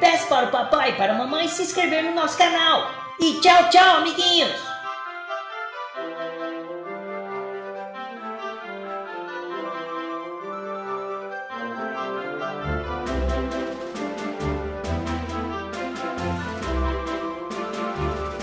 Peço para o papai e para a mamãe se inscrever no nosso canal. E tchau, tchau, amiguinhos!